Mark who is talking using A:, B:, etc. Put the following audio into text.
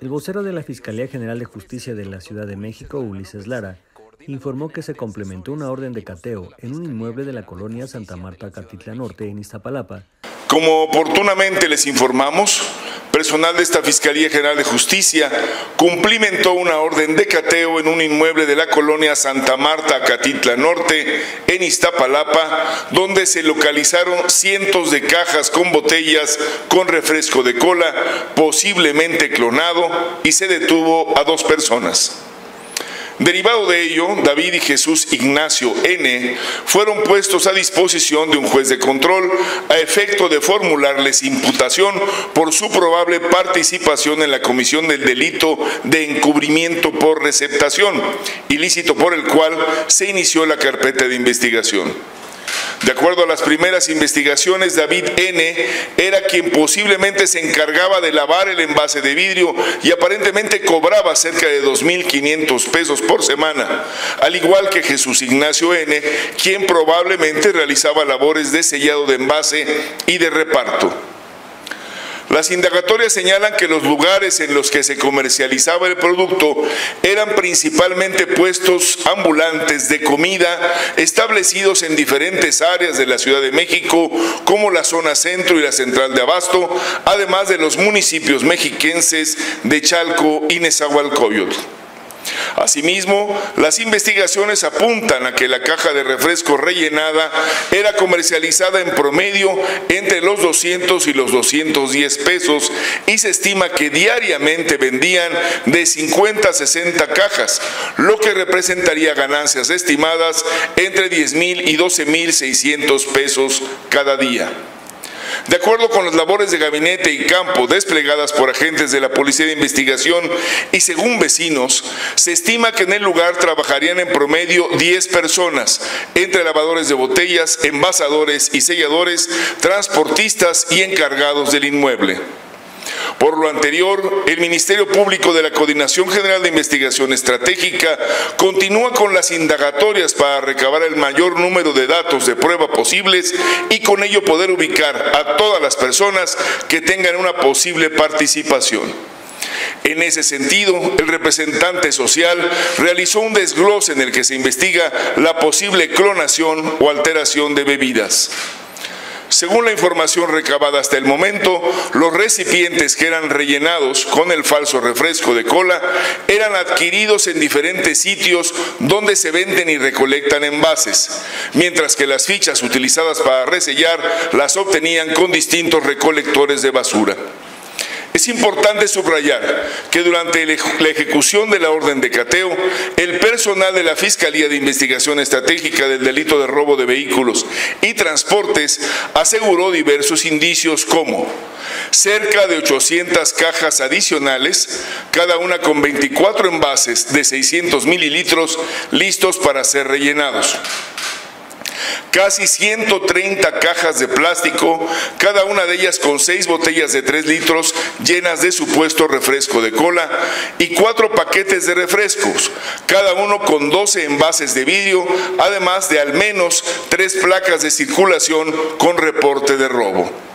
A: El vocero de la Fiscalía General de Justicia de la Ciudad de México, Ulises Lara, informó que se complementó una orden de cateo en un inmueble de la colonia Santa Marta Catitla Norte en Iztapalapa.
B: Como oportunamente les informamos, personal de esta Fiscalía General de Justicia cumplimentó una orden de cateo en un inmueble de la colonia Santa Marta, Catitla Norte, en Iztapalapa, donde se localizaron cientos de cajas con botellas con refresco de cola, posiblemente clonado, y se detuvo a dos personas. Derivado de ello, David y Jesús Ignacio N. fueron puestos a disposición de un juez de control a efecto de formularles imputación por su probable participación en la comisión del delito de encubrimiento por receptación, ilícito por el cual se inició la carpeta de investigación. De acuerdo a las primeras investigaciones, David N. era quien posiblemente se encargaba de lavar el envase de vidrio y aparentemente cobraba cerca de 2.500 pesos por semana, al igual que Jesús Ignacio N., quien probablemente realizaba labores de sellado de envase y de reparto. Las indagatorias señalan que los lugares en los que se comercializaba el producto eran principalmente puestos ambulantes de comida establecidos en diferentes áreas de la Ciudad de México, como la zona centro y la central de Abasto, además de los municipios mexiquenses de Chalco y Nezahualcóyotl. Asimismo, las investigaciones apuntan a que la caja de refresco rellenada era comercializada en promedio entre los 200 y los 210 pesos y se estima que diariamente vendían de 50 a 60 cajas, lo que representaría ganancias estimadas entre 10 mil y 12 mil 600 pesos cada día. De acuerdo con las labores de gabinete y campo desplegadas por agentes de la Policía de Investigación y según vecinos, se estima que en el lugar trabajarían en promedio 10 personas, entre lavadores de botellas, envasadores y selladores, transportistas y encargados del inmueble. Por lo anterior, el Ministerio Público de la Coordinación General de Investigación Estratégica continúa con las indagatorias para recabar el mayor número de datos de prueba posibles y con ello poder ubicar a todas las personas que tengan una posible participación. En ese sentido, el representante social realizó un desglose en el que se investiga la posible clonación o alteración de bebidas. Según la información recabada hasta el momento, los recipientes que eran rellenados con el falso refresco de cola eran adquiridos en diferentes sitios donde se venden y recolectan envases, mientras que las fichas utilizadas para resellar las obtenían con distintos recolectores de basura. Es importante subrayar que durante la ejecución de la orden de cateo, el personal de la Fiscalía de Investigación Estratégica del Delito de Robo de Vehículos y Transportes aseguró diversos indicios como cerca de 800 cajas adicionales, cada una con 24 envases de 600 mililitros listos para ser rellenados casi 130 cajas de plástico, cada una de ellas con seis botellas de 3 litros llenas de supuesto refresco de cola y cuatro paquetes de refrescos, cada uno con 12 envases de vidrio, además de al menos tres placas de circulación con reporte de robo.